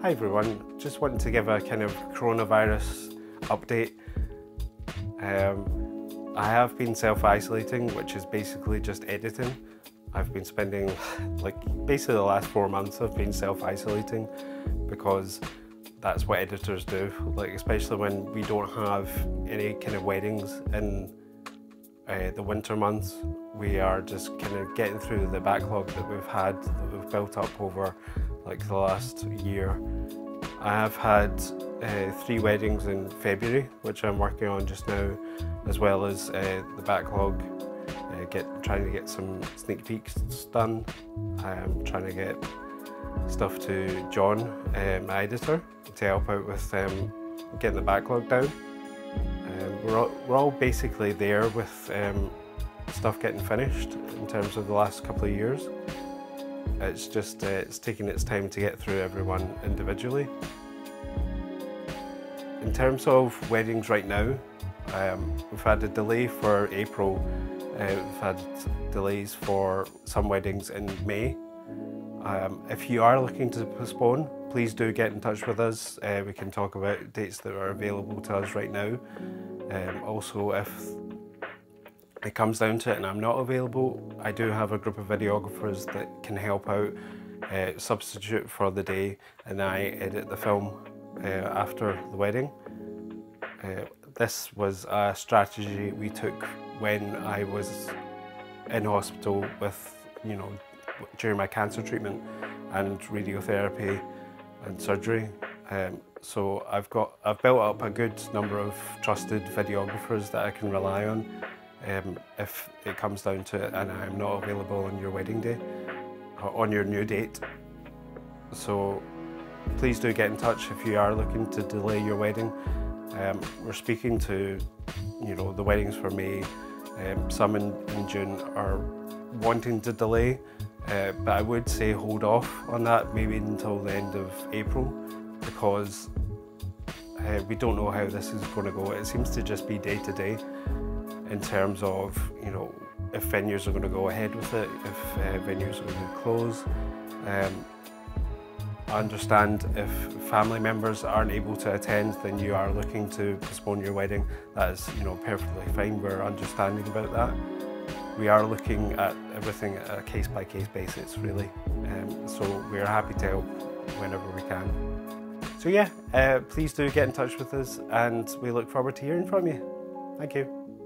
Hi everyone, just wanted to give a kind of coronavirus update. Um, I have been self-isolating, which is basically just editing. I've been spending like basically the last four months I've been self-isolating because that's what editors do, like especially when we don't have any kind of weddings in uh, the winter months. We are just kind of getting through the backlog that we've had, that we've built up over like the last year. I have had uh, three weddings in February, which I'm working on just now, as well as uh, the backlog. Uh, get trying to get some sneak peeks done. I'm trying to get stuff to John, uh, my editor, to help out with um, getting the backlog down. Um, we're, all, we're all basically there with um, stuff getting finished in terms of the last couple of years. It's just, uh, it's taking its time to get through everyone individually. In terms of weddings right now, um, we've had a delay for April. Uh, we've had delays for some weddings in May. Um, if you are looking to postpone, please do get in touch with us. Uh, we can talk about dates that are available to us right now. Um, also, if it comes down to it and I'm not available, I do have a group of videographers that can help out, uh, substitute for the day, and I edit the film uh, after the wedding. Uh, this was a strategy we took when I was in hospital with, you know, during my cancer treatment and radiotherapy and surgery. Um, so I've got, I've built up a good number of trusted videographers that I can rely on um, if it comes down to it and I'm not available on your wedding day, on your new date. So please do get in touch if you are looking to delay your wedding. Um, we're speaking to, you know, the weddings for May. Um, some in, in, June are wanting to delay, uh, but I would say hold off on that maybe until the end of April because uh, we don't know how this is going to go. It seems to just be day to day in terms of, you know, if venues are going to go ahead with it, if uh, venues are going to close. Um, I understand if family members aren't able to attend, then you are looking to postpone your wedding. That is, you know, perfectly fine. We're understanding about that. We are looking at everything at a case-by-case basis, really. Um, so we're happy to help whenever we can. So yeah, uh, please do get in touch with us and we look forward to hearing from you. Thank you.